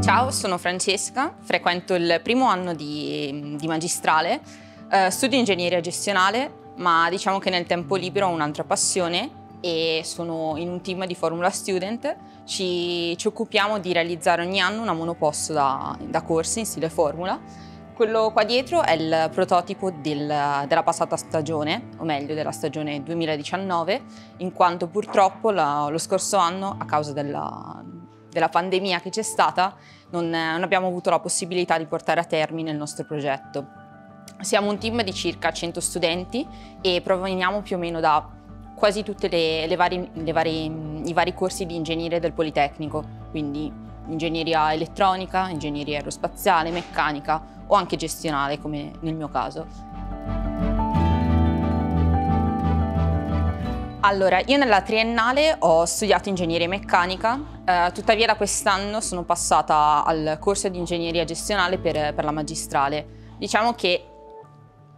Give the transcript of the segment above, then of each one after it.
Ciao, sono Francesca, frequento il primo anno di, di magistrale, eh, studio ingegneria gestionale, ma diciamo che nel tempo libero ho un'altra passione e sono in un team di Formula Student. Ci, ci occupiamo di realizzare ogni anno una monoposto da, da corsi in stile Formula. Quello qua dietro è il prototipo del, della passata stagione, o meglio della stagione 2019, in quanto purtroppo la, lo scorso anno, a causa della, della pandemia che c'è stata, non, non abbiamo avuto la possibilità di portare a termine il nostro progetto. Siamo un team di circa 100 studenti e proveniamo più o meno da quasi tutti i vari corsi di ingegneria del Politecnico, quindi ingegneria elettronica, ingegneria aerospaziale, meccanica o anche gestionale come nel mio caso. Allora, io nella triennale ho studiato ingegneria meccanica, eh, tuttavia da quest'anno sono passata al corso di ingegneria gestionale per, per la magistrale. Diciamo che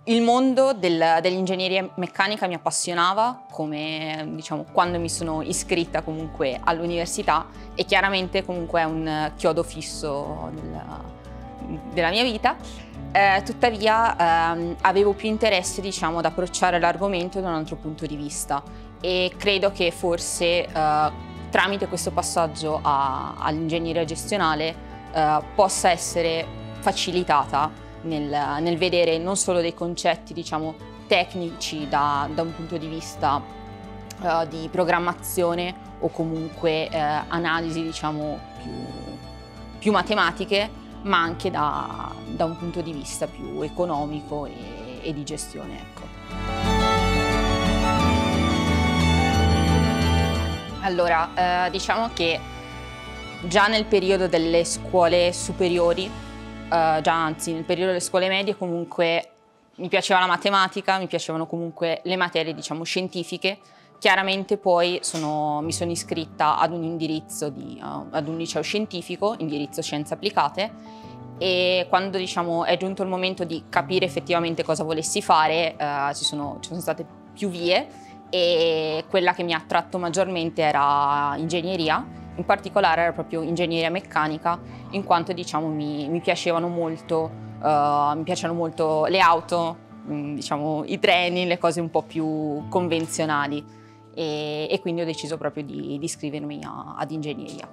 il mondo del, dell'ingegneria meccanica mi appassionava come diciamo, quando mi sono iscritta comunque all'università e chiaramente comunque è un chiodo fisso della, della mia vita. Eh, tuttavia ehm, avevo più interesse diciamo, ad approcciare l'argomento da un altro punto di vista e credo che forse eh, tramite questo passaggio all'ingegneria gestionale eh, possa essere facilitata nel, nel vedere non solo dei concetti diciamo, tecnici da, da, un punto di vista uh, di programmazione o comunque uh, analisi diciamo, più, più, matematiche, ma anche da, da, un punto di vista più economico e, e di gestione. Ecco. Allora, eh, diciamo che già nel periodo delle scuole superiori uh, già anzi nel periodo delle scuole medie comunque mi piaceva la matematica, mi piacevano comunque le materie diciamo scientifiche. Chiaramente poi sono, mi sono iscritta ad un indirizzo, di, uh, ad un liceo scientifico, indirizzo scienze applicate e quando diciamo, è giunto il momento di capire effettivamente cosa volessi fare uh, ci, sono, ci sono state più vie e quella che mi ha attratto maggiormente era ingegneria in particolare era proprio ingegneria meccanica, in quanto diciamo, mi, mi, piacevano molto, uh, mi piacciono molto le auto, mm, diciamo, i treni, le cose un po' più convenzionali e, e quindi ho deciso proprio di, di iscrivermi a, ad ingegneria.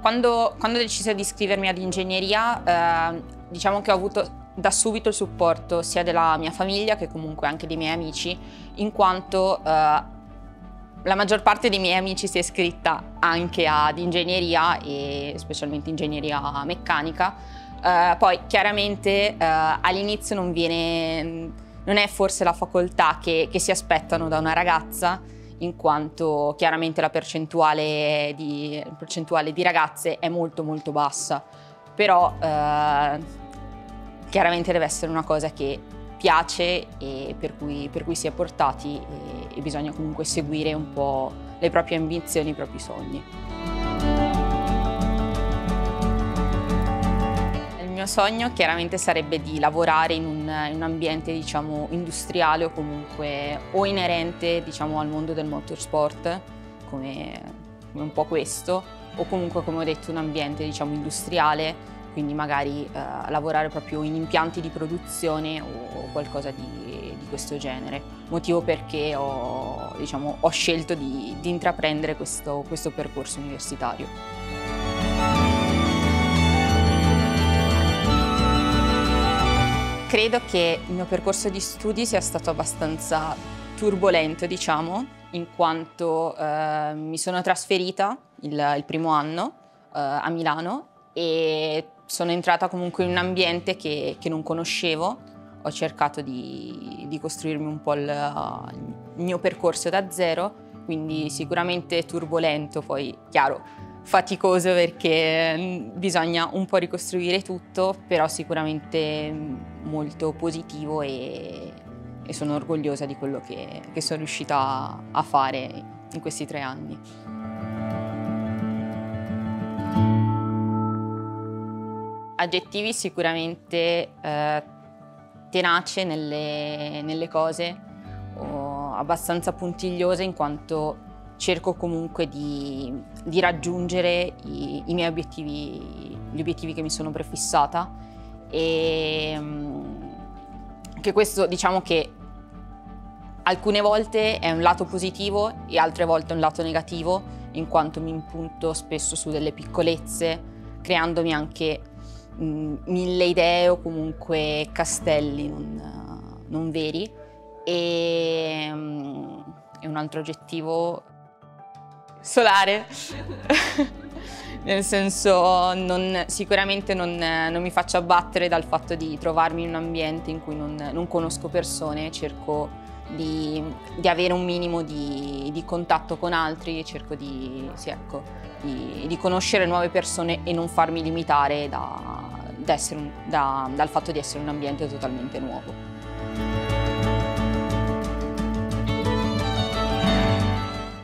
Quando, quando, ho deciso di iscrivermi ad ingegneria, eh, diciamo che ho avuto da subito il supporto sia della mia famiglia che comunque anche dei miei amici, in quanto eh, la maggior parte dei miei amici si è iscritta anche ad ingegneria e specialmente ingegneria meccanica. Eh, poi chiaramente eh, all'inizio non viene, non è forse la facoltà che, che, si aspettano da una ragazza, in quanto chiaramente la percentuale di, percentuale di ragazze è molto molto bassa. Però eh, chiaramente deve essere una cosa che piace e per cui, per cui si è portati e, e bisogna comunque seguire un po' le proprie ambizioni, i propri sogni. Il mio sogno chiaramente sarebbe di lavorare in un, in un ambiente diciamo, industriale o comunque o inerente diciamo, al mondo del motorsport, come, come un po' questo, o comunque come ho detto un ambiente diciamo, industriale quindi magari eh, lavorare proprio in impianti di produzione o qualcosa di, di questo genere. Motivo perché ho, diciamo, ho scelto di, di intraprendere questo, questo percorso universitario. Credo che il mio percorso di studi sia stato abbastanza turbolento, diciamo, in quanto eh, mi sono trasferita il, il primo anno eh, a Milano e sono entrata comunque in un ambiente che, che non conoscevo, ho cercato di, di costruirmi un po' il, il, mio percorso da zero, quindi sicuramente turbolento, poi chiaro faticoso perché mm, bisogna un po' ricostruire tutto, però sicuramente molto positivo e, e sono orgogliosa di quello che, che sono riuscita a fare in questi tre anni. Aggettivi sicuramente eh, tenace nelle, nelle cose, abbastanza puntigliosa in quanto cerco comunque di, di raggiungere i, i, miei obiettivi, gli obiettivi che mi sono prefissata. E mm, che questo diciamo che alcune volte è un lato positivo e altre volte un lato negativo in quanto mi impunto spesso su delle piccolezze creandomi anche mille idee o comunque castelli non, non veri. E, um, e un altro aggettivo solare. Nel senso non, sicuramente non, non, mi faccio abbattere dal fatto di trovarmi in un ambiente in cui non, non conosco persone, cerco di, di, avere un minimo di, di, contatto con altri, cerco di, sì, ecco, di, conoscere nuove persone e non farmi limitare da, da un, dal fatto di essere un ambiente totalmente nuovo.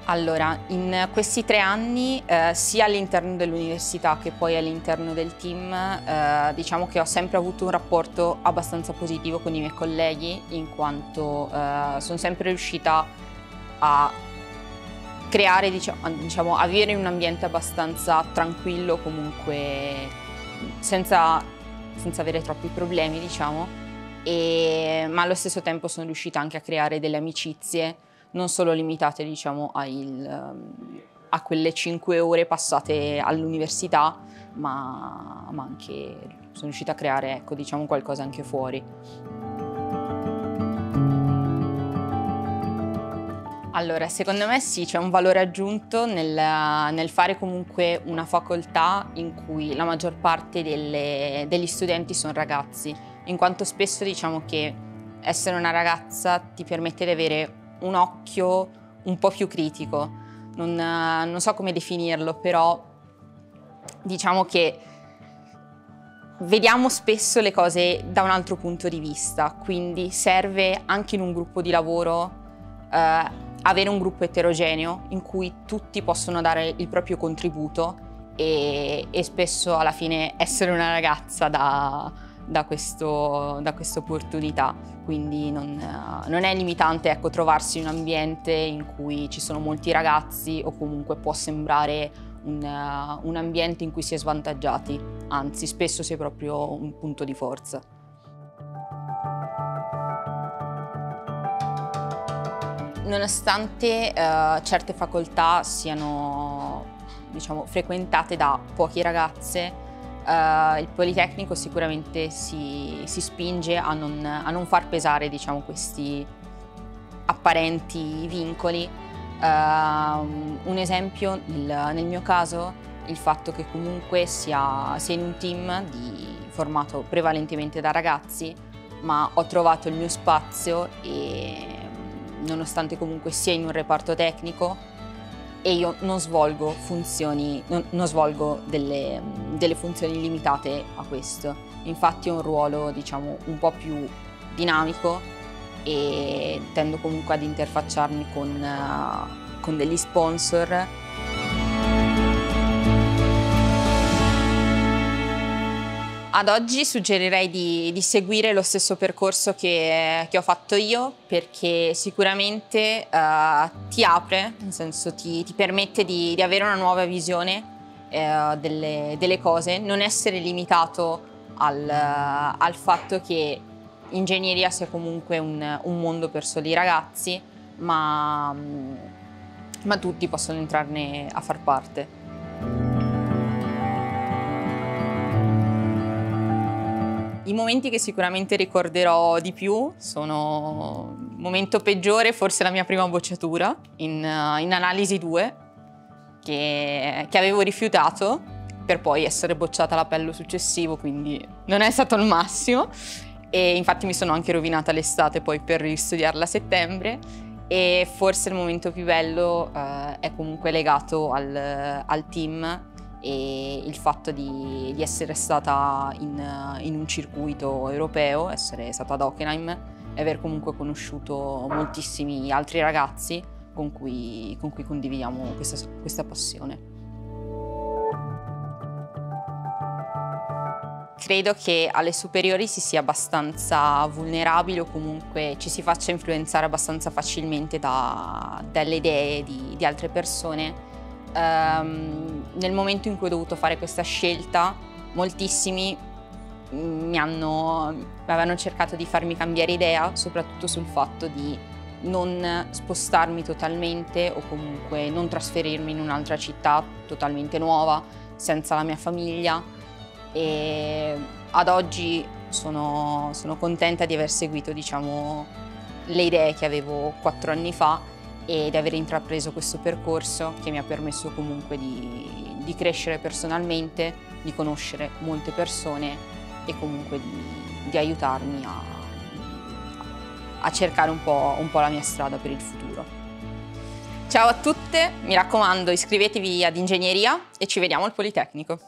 Allora, in questi tre anni, eh, sia all'interno dell'università che poi all'interno del team, eh, diciamo che ho sempre avuto un rapporto abbastanza positivo con i miei colleghi, in quanto eh, sono sempre riuscita a creare, diciamo, diciamo, a vivere in un ambiente abbastanza tranquillo, comunque senza, senza avere troppi problemi, diciamo, e, ma allo stesso tempo sono riuscita anche a creare delle amicizie non solo limitate diciamo, ehm, a quelle cinque ore passate all'università, ma, ma, anche sono riuscita a creare ecco, diciamo, qualcosa anche fuori. Allora, secondo me sì, c'è un valore aggiunto nel, nel, fare comunque una facoltà in cui la maggior parte delle, degli studenti sono ragazzi, in quanto spesso diciamo che essere una ragazza ti permette di avere un occhio un po' più critico. Non, non so come definirlo, però diciamo che vediamo spesso le cose da un altro punto di vista, quindi serve anche in un gruppo di lavoro eh, avere un gruppo eterogeneo in cui tutti possono dare il proprio contributo e, e spesso alla fine essere una ragazza da, da, questo, da questa opportunità, quindi non, non è limitante ecco, trovarsi in un ambiente in cui ci sono molti ragazzi o comunque può sembrare un, un ambiente in cui si è svantaggiati, anzi spesso si è proprio un punto di forza. Nonostante uh, certe facoltà siano diciamo, frequentate da poche ragazze, Uh, il Politecnico sicuramente si, si spinge a non, a non, far pesare diciamo, questi apparenti vincoli. Uh, un esempio, il, nel mio caso, il fatto che comunque sia, sia in un team di, formato prevalentemente da ragazzi, ma ho trovato il mio spazio e nonostante comunque sia in un reparto tecnico, e io non svolgo funzioni, non, non svolgo delle, delle, funzioni limitate a questo. Infatti ho un ruolo diciamo un po' più dinamico e tendo comunque ad interfacciarmi con, uh, con degli sponsor Ad oggi suggerirei di, di seguire lo stesso percorso che, che, ho fatto io perché sicuramente uh, ti apre, nel senso ti, ti permette di, di, avere una nuova visione uh, delle, delle, cose, non essere limitato al, uh, al, fatto che ingegneria sia comunque un, un mondo per soli ragazzi, ma, ma tutti possono entrarne a far parte. I momenti che sicuramente ricorderò di più sono il momento peggiore, forse la mia prima bocciatura in, uh, in analisi 2, che, che, avevo rifiutato per poi essere bocciata all'appello successivo, quindi non è stato il massimo. E infatti mi sono anche rovinata l'estate poi per ristudiarla a settembre e forse il momento più bello uh, è comunque legato al, al team e il fatto di, di essere stata in, in, un circuito europeo, essere stata ad Hockenheim e aver comunque conosciuto moltissimi altri ragazzi con cui, con cui condividiamo questa, questa passione. credo che alle superiori si sia abbastanza vulnerabili o comunque ci si faccia influenzare abbastanza facilmente da, dalle idee di, di altre persone. Um, nel momento in cui ho dovuto fare questa scelta, moltissimi mi, hanno, avevano cercato di farmi cambiare idea, soprattutto sul fatto di non spostarmi totalmente o comunque non trasferirmi in un'altra città totalmente nuova, senza la mia famiglia. E ad oggi sono, sono contenta di aver seguito diciamo, le idee che avevo quattro anni fa e di aver intrapreso questo percorso che mi ha permesso comunque di, di crescere personalmente, di conoscere molte persone e comunque di, di aiutarmi a, a cercare un po', un po' la mia strada per il futuro. Ciao a tutte, mi raccomando iscrivetevi ad ingegneria e ci vediamo al Politecnico.